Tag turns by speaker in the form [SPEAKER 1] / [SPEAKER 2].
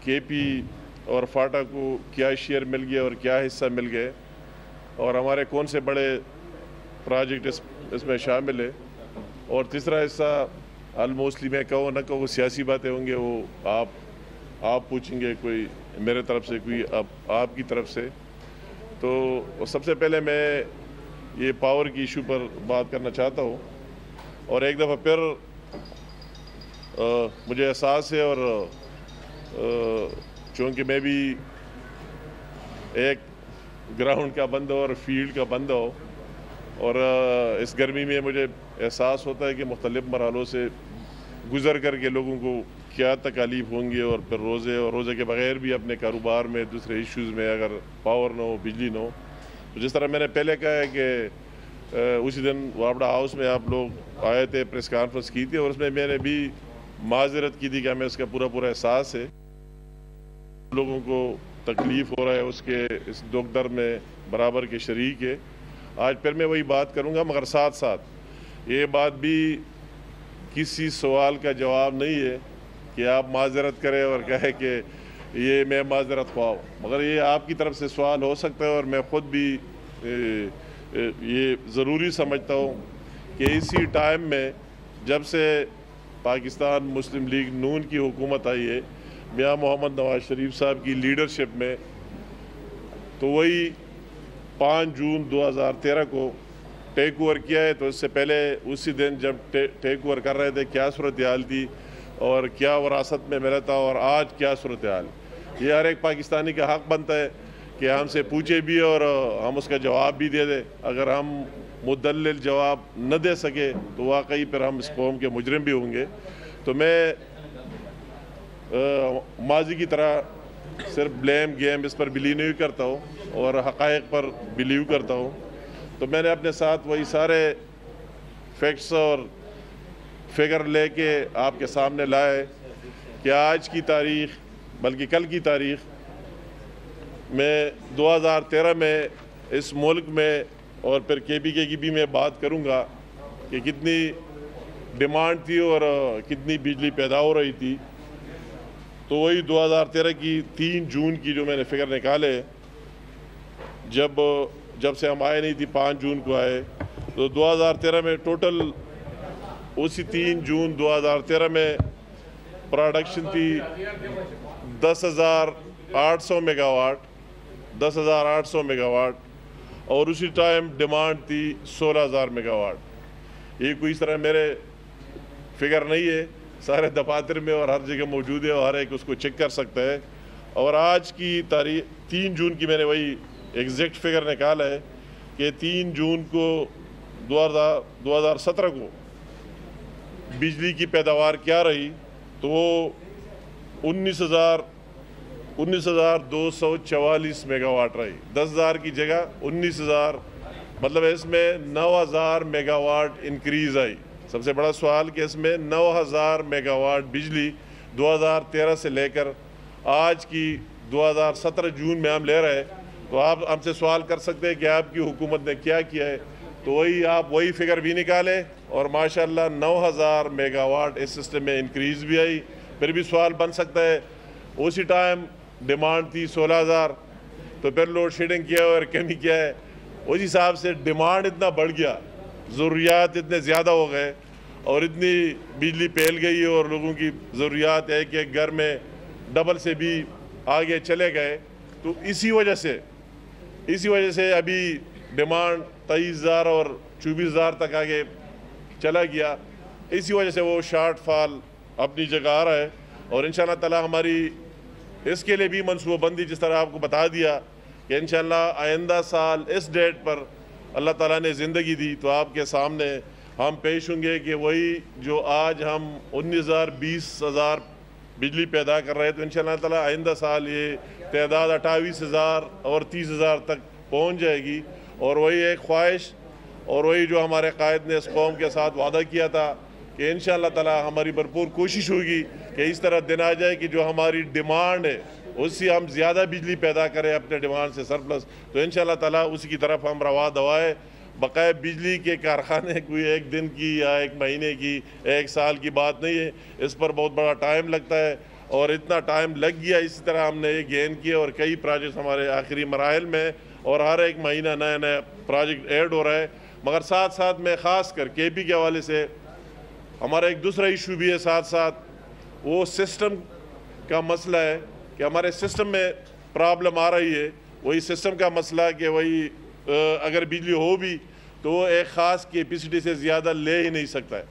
[SPEAKER 1] کے پی اور فاٹا کو کیا شیئر مل گیا اور کیا حصہ مل گئے؟ اور ہمارے کون سے بڑے پروجیکٹ اس اس میں شامل ہے اور تیسرا حصہ آلموسٹلی میں کہوں نہ کہوں سیاسی باتیں ہوں گے، وہ آپ آپ پوچھیں گے کوئی میرے طرف سے، کوئی آپ آپ کی طرف سے۔ تو سب سے پہلے میں یہ پاور کی ایشو پر بات کرنا چاہتا ہوں۔ اور ایک دفعہ پھر مجھے احساس ہے اور چونکہ میں بھی ایک گراؤنڈ کا بندہ اور فیلڈ کا بندہ ہوں، اور اس گرمی میں مجھے احساس ہوتا ہے کہ مختلف مرحلوں سے گزر کر کے لوگوں کو کیا تکالیف ہوں گے اور پھر روزے، اور روزے کے بغیر بھی اپنے کاروبار میں، دوسرے ایشوز میں اگر پاور نہ ہو، بجلی نہ ہو۔ تو جس طرح میں نے پہلے کہا ہے کہ اسی دن وابڑا ہاؤس میں آپ لوگ آئے تھے پریس کانفرنس کی تھی، اور اس میں میں نے بھی معذرت کی تھی کہ ہمیں اس کا پورا پورا احساس ہے۔ لوگوں کو تکلیف ہو رہا ہے، اس کے، اس دکھ در میں برابر کے شریک ہے۔ آج پھر میں وہی بات کروں گا، مگر ساتھ ساتھ یہ بات بھی کسی سوال کا جواب نہیں ہے کہ آپ معذرت کریں اور کہے کہ یہ میں معذرت خواہ مگر یہ آپ کی طرف سے سوال ہو سکتا ہے اور میں خود بھی یہ ضروری سمجھتا ہوں کہ اسی ٹائم میں جب سے پاکستان مسلم لیگ نون کی حکومت آئی ہے میاں محمد نواز شریف صاحب کی لیڈرشپ میں تو وہی پانچ جون دو ہزار تیرہ کو ٹیک اوور کیا ہے تو اس سے پہلے اسی دن جب ٹیک اوور کر رہے تھے، کیا صورتحال تھی اور کیا وراثت میں ملا تھا اور آج کیا صورتحال؟ یہ ہر ایک پاکستانی کا حق بنتا ہے کہ ہم سے پوچھے بھی اور ہم اس کا جواب بھی دے دیں اگر ہم مدلل جواب نہ دے سکے تو واقعی پھر ہم اس قوم کے مجرم بھی ہوں گے۔ تو میں ماضی کی طرح صرف بلیم گیم اس پر بلیو نہیں کرتا ہوں اور حقائق پر بلیو کرتا ہوں۔ تو میں نے اپنے ساتھ وہی سارے فیکٹس اور فگر لے کے آپ کے سامنے لائے کہ آج کی تاریخ، بلکہ کل کی تاریخ میں دو ہزار تیرہ میں اس ملک میں اور پھر کے پی کے کی بھی میں بات کروں گا کہ کتنی ڈیمانڈ تھی اور کتنی بجلی پیدا ہو رہی تھی۔ تو وہی دو ہزار تیرہ کی تین جون کی جو میں نے فگر نکالے، جب جب سے ہم آئے نہیں تھی، پانچ جون کو آئے، تو دو ہزار تیرہ میں ٹوٹل اسی تین جون دو ہزار تیرہ میں پروڈکشن تھی دس ہزار آٹھ سو میگا واٹ دس ہزار آٹھ سو میگا واٹ اور اسی ٹائم ڈیمانڈ تھی سولہ ہزار میگا واٹ یہ کوئی اس طرح میرے فگر نہیں ہے۔ سارے دفاتر میں اور ہر جگہ موجود ہے اور ہر ایک اس کو چیک کر سکتا ہے۔ اور آج کی تاریخ، تین جون کی میں نے وہی ایگزیکٹ فگر نکالا ہے کہ تین جون کو دو ہزار دو ہزار سترہ کو بجلی کی پیداوار کیا رہی تو وہ انیس ہزار انیس ہزار دو سو چوالیس میگا واٹ رہی۔ دس ہزار کی جگہ انیس ہزار مطلب اس میں نو ہزار میگا واٹ انکریز آئی۔ سب سے بڑا سوال کہ اس میں نو ہزار میگا واٹ بجلی دو ہزار تیرہ سے لے کر آج کی دو ہزار سترہ جون میں ہم لے رہے ہیں، تو آپ ہم سے سوال کر سکتے ہیں کہ آپ کی حکومت نے کیا کیا ہے؟ تو وہی آپ وہی فگر بھی نکالے اور ماشاءاللہ نو ہزار میگا واٹ اس سسٹم میں انکریز بھی آئی۔ پھر بھی سوال بن سکتا ہے، اسی ٹائم ڈیمانڈ تھی سولہ ہزار، تو پھر لوڈ شیڈنگ کیا اور کمی کیا ہے؟ اسی حساب سے ڈیمانڈ اتنا بڑھ گیا۔ ضروریات اتنے زیادہ ہو گئے اور اتنی بجلی پھیل گئی اور لوگوں کی ضروریات ایک ایک گھر میں ڈبل سے بھی آگے چلے گئے۔ تو اسی وجہ سے، اسی وجہ سے ابھی ڈیمانڈ تیئیس ہزار اور چوبیس ہزار تک آگے چلا گیا۔ اسی وجہ سے وہ شارٹ فال اپنی جگہ آ رہا ہے اور انشاءاللہ تعالی ہماری اس کے لیے بھی منصوبہ بندی جس طرح آپ کو بتا دیا کہ انشاءاللہ آئندہ سال اس ڈیٹ پر اللہ تعالیٰ نے زندگی دی تو آپ کے سامنے ہم پیش ہوں گے کہ وہی جو آج ہم انیس ہزار بیس ہزار بجلی پیدا کر رہے تو انشاءاللہ تعالیٰ آئندہ سال یہ تعداد اٹھائیس ہزار اور تیس ہزار تک پہنچ جائے گی اور وہی ایک خواہش اور وہی جو ہمارے قائد نے اس قوم کے ساتھ وعدہ کیا تھا کہ انشاءاللہ تعالی ہماری بھرپور کوشش ہوگی کہ اس طرح دن آ جائے کہ جو ہماری ڈیمانڈ ہے، اس سے ہم زیادہ بجلی پیدا کریں اپنے ڈیمانڈ سے سرپلس۔ تو انشاءاللہ تعالی اسی کی طرف ہم روا دوائے بقائے بجلی کے کارخانے کوئی ایک دن کی یا ایک مہینے کی، ایک سال کی بات نہیں ہے۔ اس پر بہت بڑا ٹائم لگتا ہے۔ اور اتنا ٹائم لگ گیا اسی طرح ہم نے یہ گین کیا اور کئی پروجیکٹس ہمارے آخری مراحل میں اور ہر ایک مہینہ نیا نیا پروجیکٹ ایڈ ہو رہا ہے۔ مگر ساتھ ساتھ میں خاص کر کے پی کے حوالے سے ہمارا ایک دوسرا ایشو بھی ہے۔ ساتھ ساتھ وہ سسٹم کا مسئلہ ہے کہ ہمارے سسٹم میں پرابلم آ رہی ہے۔ وہی سسٹم کا مسئلہ ہے کہ وہی اگر بجلی ہو بھی تو وہ ایک خاص کیپیسٹی سے زیادہ لے ہی نہیں سکتا ہے۔